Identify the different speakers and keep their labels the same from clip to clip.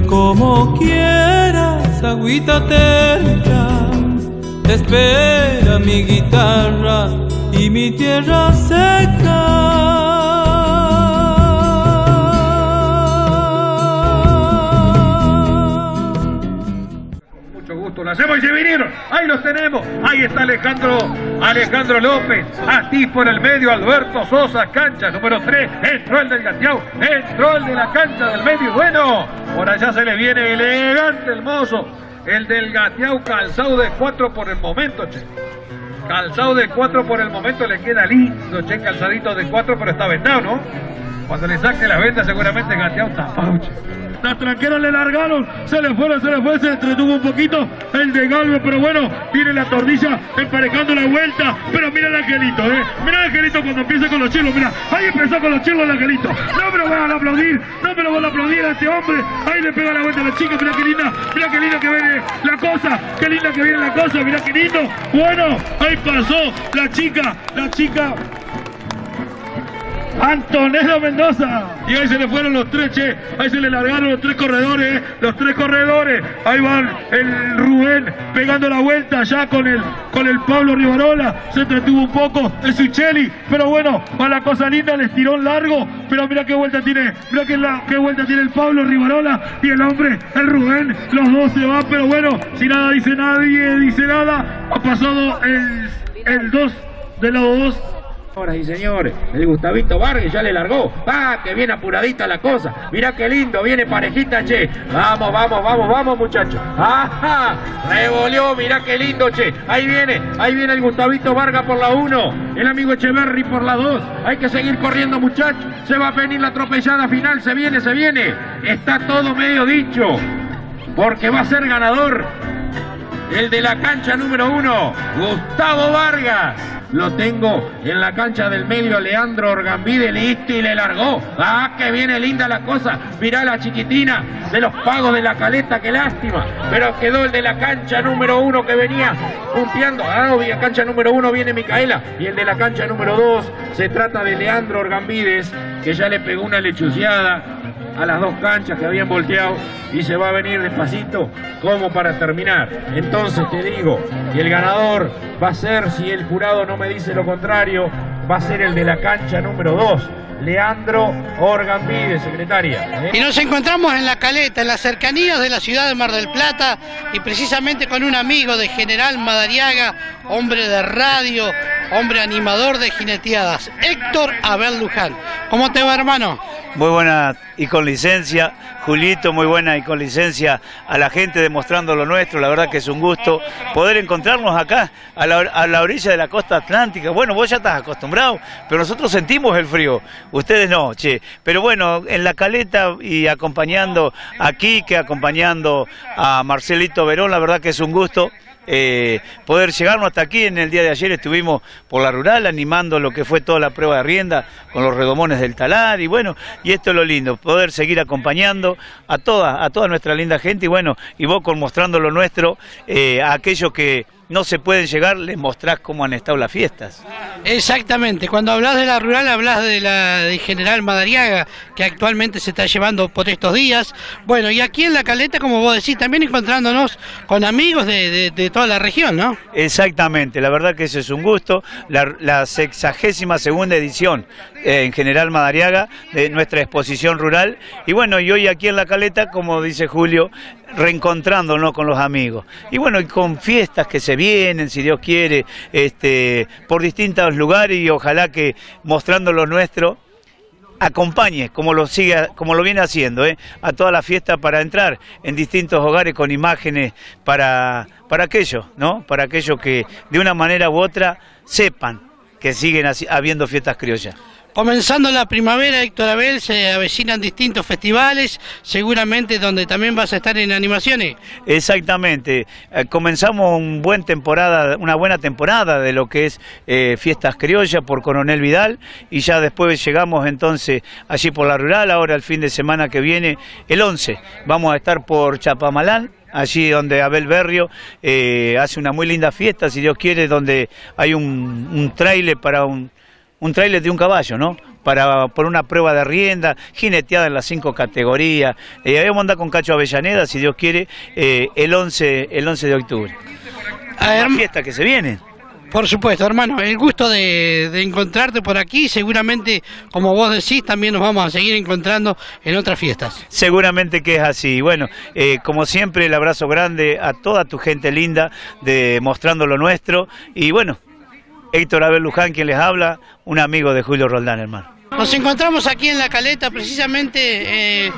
Speaker 1: Como quieras, agüita terca. Te espera mi guitarra y mi tierra seca.
Speaker 2: Lo hacemos y vinieron. Ahí los tenemos. Ahí está Alejandro Alejandro López. Así por el medio Alberto Sosa, cancha número 3. Entró el del Gateau. Entró el de la cancha del medio. Bueno, por allá se le viene elegante el mozo. El del Gateau calzado de 4 por el momento, che. Calzado de 4 por el momento le queda lindo, che, calzadito de 4, pero está vendado, ¿no? Cuando le saque la venta seguramente Gateau tapado, che. Las tranqueras le largaron, se le fueron, se le fue, se entretuvo un poquito el de Galvez, pero bueno, viene la tornilla emparejando la vuelta, pero mira el angelito, eh, mira el angelito cuando empieza con los chilos, mira, ahí empezó con los chilos el angelito, no me lo van a aplaudir, no me lo van a aplaudir a este hombre, ahí le pega la vuelta a la chica, mira qué linda, mira qué linda que viene la cosa, qué linda que viene la cosa, mira qué lindo, bueno, ahí pasó la chica, la chica Antonio Mendoza. Y ahí se le fueron los tres, che. Ahí se le largaron los tres corredores, eh. los tres corredores. Ahí van el Rubén pegando la vuelta ya con el, con el Pablo Rivarola. Se entretuvo un poco el Sucheli. Pero bueno, va la cosa linda, el estirón largo. Pero mira qué vuelta tiene, mira qué, qué vuelta tiene el Pablo Rivarola y el hombre, el Rubén. Los dos se van, pero bueno, si nada dice nadie, dice nada. Ha pasado el, el 2 de los dos
Speaker 3: Señoras y señores, el Gustavito Vargas ya le largó. ¡Ah, que viene apuradita la cosa! Mirá qué lindo, viene parejita, che. Vamos, vamos, vamos, vamos, muchachos. ¡Ajá! Revolvió, mirá qué lindo, che. Ahí viene, ahí viene el Gustavito Vargas por la 1. El amigo Echeverry por la 2. Hay que seguir corriendo, muchachos. Se va a venir la atropellada final. Se viene, se viene. Está todo medio dicho. Porque va a ser ganador el de la cancha número uno, Gustavo Vargas. Lo tengo en la cancha del medio, Leandro Orgambide, listo y le largó. Ah, que viene linda la cosa. Mirá la chiquitina de los pagos de la caleta, qué lástima. Pero quedó el de la cancha número uno que venía pumpeando. Ah, la cancha número uno viene Micaela. Y el de la cancha número dos se trata de Leandro Orgambides, que ya le pegó una lechuciada a las dos canchas que habían volteado y se va a venir despacito como para terminar. Entonces te digo, y el ganador va a ser, si el jurado no me dice lo contrario, va a ser el de la cancha número 2. Leandro Orgambide, secretaria. ¿eh?
Speaker 4: Y nos encontramos en La Caleta, en las cercanías de la ciudad de Mar del Plata, y precisamente con un amigo de General Madariaga, hombre de radio, hombre animador de jineteadas, Héctor Abel Luján. ¿Cómo te va, hermano?
Speaker 5: Muy buena y con licencia. Julito, muy buena y con licencia a la gente demostrando lo nuestro. La verdad que es un gusto poder encontrarnos acá, a la, a la orilla de la costa atlántica. Bueno, vos ya estás acostumbrado, pero nosotros sentimos el frío. Ustedes no, che. Pero bueno, en la caleta y acompañando aquí, que acompañando a Marcelito Verón, la verdad que es un gusto. Eh, poder llegarnos hasta aquí. En el día de ayer estuvimos por la rural animando lo que fue toda la prueba de rienda con los redomones del talar y bueno, y esto es lo lindo, poder seguir acompañando a toda, a toda nuestra linda gente y bueno, y vos con mostrando lo nuestro eh, a aquellos que no se pueden llegar, les mostrás cómo han estado las fiestas.
Speaker 4: Exactamente, cuando hablas de la rural hablas de la de General Madariaga, que actualmente se está llevando por estos días. Bueno, y aquí en La Caleta, como vos decís, también encontrándonos con amigos de, de- de toda la región, ¿no?
Speaker 5: Exactamente, la verdad que eso es un gusto. La, la sexagésima segunda edición eh, en General Madariaga de nuestra exposición rural. Y bueno, y hoy aquí en La Caleta, como dice Julio, reencontrándonos con los amigos. Y bueno, y con fiestas que se vienen, si Dios quiere, este, por distintos lugares y ojalá que mostrando lo nuestro acompañe, como lo sigue, como lo viene haciendo, ¿eh? a toda la fiesta para entrar en distintos hogares con imágenes para, para aquellos, ¿no? Para aquellos que de una manera u otra sepan que siguen habiendo fiestas criollas.
Speaker 4: Comenzando la primavera, Héctor Abel, se avecinan distintos festivales, seguramente donde también vas a estar en animaciones.
Speaker 5: Exactamente. Eh, comenzamos un buen temporada, una buena temporada de lo que es eh, fiestas criollas por Coronel Vidal y ya después llegamos entonces allí por la rural. Ahora el fin de semana que viene, el 11, vamos a estar por Chapamalán. Allí donde Abel Berrio eh, hace una muy linda fiesta, si Dios quiere, donde hay un, un para un, un tráiler de un caballo, ¿no? para por una prueba de rienda, jineteada en las cinco categorías. Eh, vamos a andar con Cacho Avellaneda, si Dios quiere, eh, el, 11, el 11 de octubre.
Speaker 4: A
Speaker 5: Una fiesta que se viene.
Speaker 4: Por supuesto, hermano, el gusto de, de encontrarte por aquí, seguramente, como vos decís, también nos vamos a seguir encontrando en otras fiestas.
Speaker 5: Seguramente que es así. Bueno, eh, como siempre, el abrazo grande a toda tu gente linda de Mostrando lo Nuestro. Y bueno, Héctor Abel Luján, quien les habla, un amigo de Julio Roldán, hermano.
Speaker 4: Nos encontramos aquí en la caleta precisamente eh,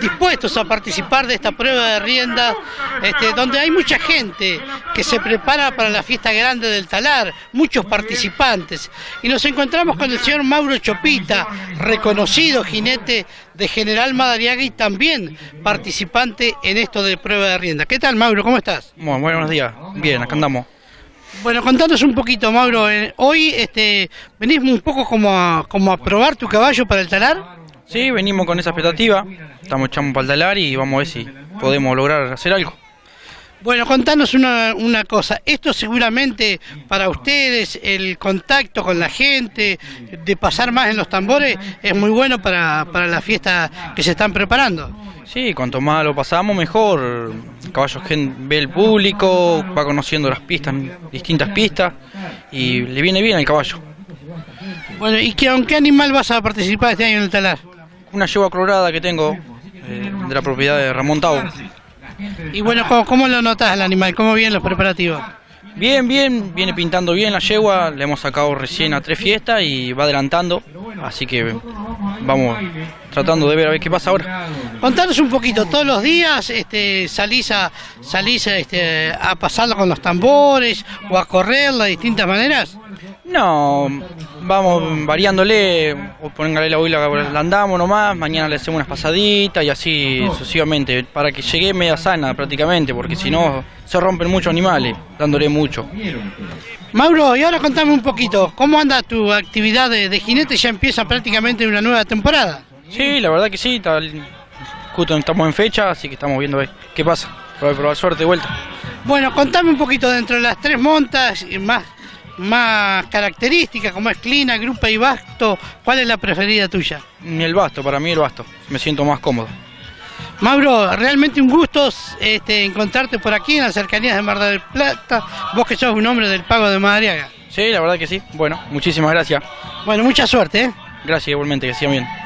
Speaker 4: dispuestos a participar de esta prueba de rienda, este, donde hay mucha gente que se prepara para la fiesta grande del talar, muchos participantes. Y nos encontramos con el señor Mauro Chopita, reconocido jinete de General Madariaga y también participante en esto de prueba de rienda. ¿Qué tal, Mauro? ¿Cómo estás?
Speaker 6: Bueno, buenos días. Bien, acá andamos.
Speaker 4: Bueno, contanos un poquito, Mauro. eh, hoy este, venís un poco como a, como a probar tu caballo para el talar.
Speaker 6: Sí, venimos con esa expectativa. Estamos echando para el talar y vamos a ver si podemos lograr hacer algo.
Speaker 4: Bueno, contanos una, una cosa. Esto seguramente para ustedes, el contacto con la gente, de pasar más en los tambores, es muy bueno para, para la fiesta que se están preparando.
Speaker 6: Sí, cuanto más lo pasamos, mejor. El caballo gen- ve el público, va conociendo las pistas, distintas pistas, y le viene bien al caballo.
Speaker 4: Bueno, ¿y qué, con qué animal vas a participar este año en el talar?
Speaker 6: Una yegua colorada que tengo eh, de la propiedad de Ramón Tau.
Speaker 4: Y bueno, ¿cómo, lo notas al animal? ¿Cómo vienen los preparativos?
Speaker 6: Bien, bien, viene pintando bien la yegua, le hemos sacado recién a tres fiestas y va adelantando, así que vamos tratando de ver a ver qué pasa ahora.
Speaker 4: Contanos un poquito, todos los días este, salís, a, salís a, este, a pasarlo con los tambores o a correr de distintas maneras.
Speaker 6: No, vamos variándole, o póngale la huila la andamos nomás, mañana le hacemos unas pasaditas y así sucesivamente, para que llegue media sana prácticamente, porque si no se rompen muchos animales, dándole mucho.
Speaker 4: Mauro, y ahora contame un poquito, ¿cómo anda tu actividad de, de jinete? Ya empieza prácticamente una nueva temporada.
Speaker 6: Sí, la verdad que sí, tal- justo estamos en fecha, así que estamos viendo qué pasa, para probar suerte de vuelta.
Speaker 4: Bueno, contame un poquito dentro de las tres montas más, más características, como es clina, grupa y basto, ¿cuál es la preferida tuya?
Speaker 6: El basto, para mí el basto, me siento más cómodo.
Speaker 4: Mauro, realmente un gusto este, encontrarte por aquí en las cercanías de Mar del Plata, vos que sos un hombre del pago de Madariaga.
Speaker 6: Sí, la verdad que sí. Bueno, muchísimas gracias.
Speaker 4: Bueno, mucha suerte, ¿eh?
Speaker 6: Gracias igualmente, que sigan bien.